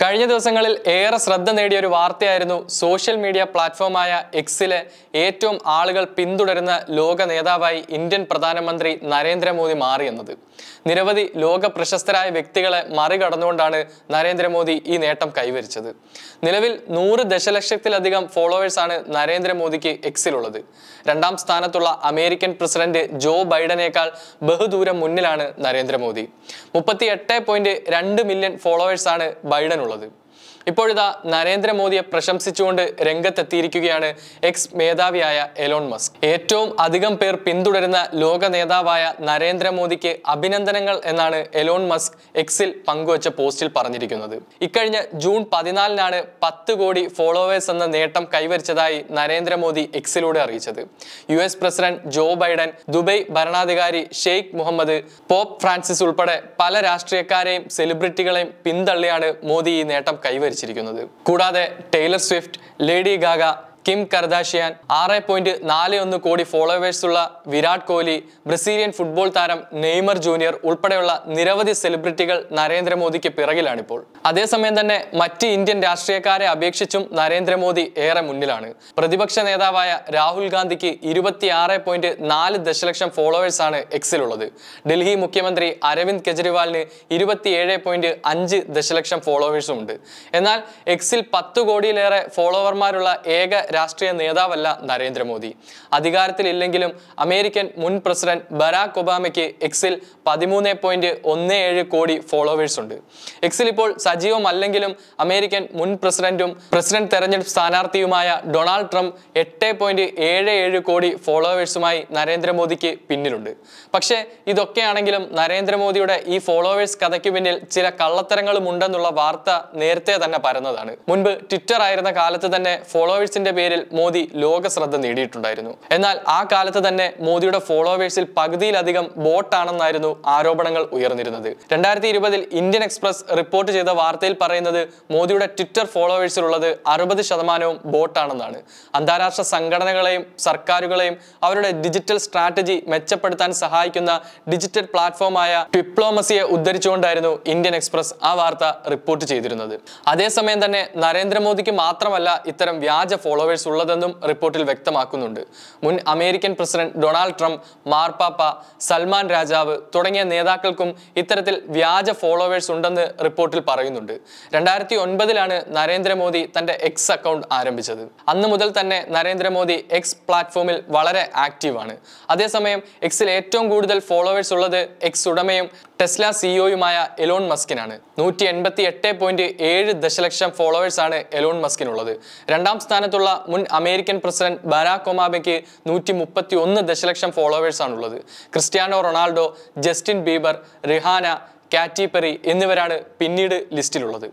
കഴിഞ്ഞ ദിവസങ്ങളിൽ ഏറെ ശ്രദ്ധ നേടിയ ഒരു വാർത്തയായിരുന്നു സോഷ്യൽ മീഡിയ പ്ലാറ്റ്ഫോമായ എക്സിലെ ഏറ്റവും ആളുകൾ പിന്തുടരുന്ന ലോക നേതാവായി ഇന്ത്യൻ പ്രധാനമന്ത്രി നരേന്ദ്രമോദി മാറിയെന്നത് നിരവധി ലോക പ്രശസ്തരായ വ്യക്തികളെ മറികടന്നുകൊണ്ടാണ് നരേന്ദ്രമോദി ഈ നേട്ടം കൈവരിച്ചത്. നിലവിൽ നൂറ് ദശലക്ഷത്തിലധികം ഫോളോവേഴ്സാണ് നരേന്ദ്രമോദിക്ക് എക്സിലുള്ളത്. രണ്ടാം സ്ഥാനത്തുള്ള അമേരിക്കൻ പ്രസിഡന്റ് ജോ ബൈഡനേക്കാൾ ബഹുദൂരം മുന്നിലാണ് നരേന്ദ്രമോദി. മുപ്പത്തി എട്ട് പോയിന്റ് രണ്ട് മില്യൺ ഫോളോവേഴ്സാണ് ബൈഡൻ ഉള്ളത് ഇപ്പോഴിതാ നരേന്ദ്രമോദിയെ പ്രശംസിച്ചുകൊണ്ട് രംഗത്തെത്തിയിരിക്കുകയാണ് എക്സ് മേധാവിയായ എലോൺ മസ്ക് ഏറ്റവും അധികം പേർ പിന്തുടരുന്ന ലോക നേതാവായ നരേന്ദ്രമോദിക്ക് അഭിനന്ദനങ്ങൾ എന്നാണ് എലോൺ മസ്ക് എക്സിൽ പങ്കുവച്ച പോസ്റ്റിൽ പറഞ്ഞിരിക്കുന്നത്. ഇക്കഴിഞ്ഞ ജൂൺ പതിനാലിനാണ് പത്ത് കോടി ഫോളോവേഴ്സ് എന്ന നേട്ടം കൈവരിച്ചതായി നരേന്ദ്രമോദി എക്സിലൂടെ അറിയിച്ചത്. U S president Joe Biden Dubai ഭരണാധികാരി ഷെയ്ഖ് മുഹമ്മദ് പോപ്പ് ഫ്രാൻസിസ് ഉൾപ്പെടെ പല രാഷ്ട്രീയക്കാരെയും സെലിബ്രിറ്റികളെയും പിന്തള്ളിയാണ് മോദി ഈ നേട്ടം കൈവരിച്ചിരിക്കുന്നത് കൂടാതെ Taylor Swift Lady Gaga Kim Kardashian ആറ് പോയിന്റ് നാല് ഒന്ന് കോടി ഫോളോവേഴ്സുള്ള വിരാട് കോഹ്ലി ബ്രസീലിയൻ ഫുട്ബോൾ താരം നെയ്മർ ജൂനിയർ ഉൾപ്പെടെയുള്ള നിരവധി സെലിബ്രിറ്റികൾ നരേന്ദ്രമോദിക്ക് പിറകിലാണിപ്പോൾ. അതേസമയം തന്നെ മറ്റ് ഇന്ത്യൻ രാഷ്ട്രീയക്കാരെ അപേക്ഷിച്ചും നരേന്ദ്രമോദി ഏറെ മുന്നിലാണ്. പ്രതിപക്ഷ നേതാവായ രാഹുൽ ഗാന്ധിക്ക് ഇരുപത്തിയാറ് പോയിന്റ് നാല് ദശലക്ഷം ഫോളോവേഴ്സ് ആണ് എക്സിലുള്ളത് ഡൽഹി മുഖ്യമന്ത്രി അരവിന്ദ് കെജ്രിവാളിന് ഇരുപത്തിയേഴ് പോയിന്റ് അഞ്ച് ദശലക്ഷം ഫോളോവേഴ്സും ഉണ്ട്. എന്നാൽ എക്സിൽ പത്ത് കോടിയിലേറെ ഫോളോവർമാരുള്ള ഏക രാഷ്ട്രീയ നേതാവല്ല നരേന്ദ്രമോദി. അധികാരത്തിലില്ലെങ്കിലും അമേരിക്കൻ മുൻ പ്രസിഡന്റ് ബരാക് ഒബാമയ്ക്ക് എക്സിൽ പതിമൂന്ന് പോയിന്റ് ഒന്ന് ഏഴ് കോടി ഫോളോവേഴ്സ് ഉണ്ട്. എക്സിൽ ഇപ്പോൾ സജീവമല്ലെങ്കിലും അമേരിക്കൻ മുൻ പ്രസിഡന്റും പ്രസിഡന്റ് തെരഞ്ഞെടുപ്പ് സ്ഥാനാർത്ഥിയുമായ ഡൊണാൾഡ് ട്രംപ് എട്ട് പോയിന്റ് ഏഴ് ഏഴ് കോടി ഫോളോവേഴ്സുമായി നരേന്ദ്രമോദിക്ക് പിന്നിലുണ്ട്. പക്ഷേ ഇതൊക്കെയാണെങ്കിലും നരേന്ദ്രമോദിയുടെ ഈ ഫോളോവേഴ്സ് കഥയ്ക്ക് പിന്നിൽ ചില കള്ളത്തരങ്ങളും ഉണ്ടെന്നുള്ള വാർത്ത നേരത്തെ തന്നെ പരന്നതാണ്. മുൻപ് ട്വിറ്റർ ആയിരുന്ന കാലത്ത് തന്നെ ഫോളോവേഴ്സിന്റെ മോദി ലോക ശ്രദ്ധ നേടിയിട്ടുണ്ടായിരുന്നു. എന്നാൽ ആ കാലത്ത് തന്നെ മോദിയുടെ ഫോളോവേഴ്സിൽ പകുതിയിലധികം ബോട്ടാണെന്നായിരുന്നു ആരോപണങ്ങൾ ഉയർന്നിരുന്നത്. രണ്ടായിരത്തി ഇരുപതിൽ ഇന്ത്യൻ എക്സ്പ്രസ് റിപ്പോർട്ട് ചെയ്ത വാർത്തയിൽ പറയുന്നത് മോദിയുടെ ട്വിറ്റർ ഫോളോവേഴ്സിലുള്ളത് അറുപത് ശതമാനവും ബോട്ടാണെന്നാണ്. അന്താരാഷ്ട്ര സംഘടനകളെയും സർക്കാരുകളെയും അവരുടെ ഡിജിറ്റൽ സ്ട്രാറ്റജി മെച്ചപ്പെടുത്താൻ സഹായിക്കുന്ന ഡിജിറ്റൽ പ്ലാറ്റ്ഫോമായ ഡിപ്ലോമസിയെ ഉദ്ധരിച്ചുകൊണ്ടായിരുന്നു ഇന്ത്യൻ എക്സ്പ്രസ് ആ വാർത്ത റിപ്പോർട്ട് ചെയ്തിരുന്നത്. അതേസമയം തന്നെ നരേന്ദ്രമോദിക്ക് മാത്രമല്ല ഇത്തരം വ്യാജ ഫോളോവേഴ്സ് ഉള്ളതെന്നും റിപ്പോർട്ടിൽ വ്യക്തമാക്കുന്നുണ്ട്. മുൻ അമേരിക്കൻ പ്രസിഡന്റ് ഡൊണാൾഡ് ട്രംപ് മാർപ്പാപ്പ സൽമാൻ രാജാവ് തുടങ്ങിയ നേതാക്കൾക്കും ഇത്തരത്തിൽ വ്യാജ ഫോളോവേഴ്സ് ഉണ്ടെന്ന് റിപ്പോർട്ടിൽ പറയുന്നുണ്ട്. രണ്ടായിരത്തി ഒൻപതിലാണ് നരേന്ദ്രമോദി തന്റെ എക്സ് അക്കൗണ്ട് ആരംഭിച്ചത്. അന്ന് മുതൽ തന്നെ നരേന്ദ്രമോദി എക്സ് പ്ലാറ്റ്ഫോമിൽ വളരെ ആക്റ്റീവാണ് അതേസമയം എക്സിൽ ഏറ്റവും കൂടുതൽ ഫോളോവേഴ്സ് ഉള്ളത് എക്സ് ഉടമയും ടെസ്ല സിഇഒയുമായ എലോൺ മസ്കിനാണ്. നൂറ്റി എൺപത്തി എട്ട് പോയിന്റ് ഏഴ് ദശലക്ഷം ഫോളോവേഴ്സാണ് എലോൺ മസ്കിനുള്ളത്. രണ്ടാം സ്ഥാനത്തുള്ള മുൻ അമേരിക്കൻ പ്രസിഡന്റ് ബരാക് ഒമാബയ്ക്ക് നൂറ്റി മുപ്പത്തി ഒന്ന് ദശലക്ഷം ഫോളോവേഴ്സ് ഉള്ളത് Cristiano Ronaldo Justin Bieber Rihanna Katy Perry എന്നിവരാണ് പിന്നീട് ലിസ്റ്റിലുള്ളത്.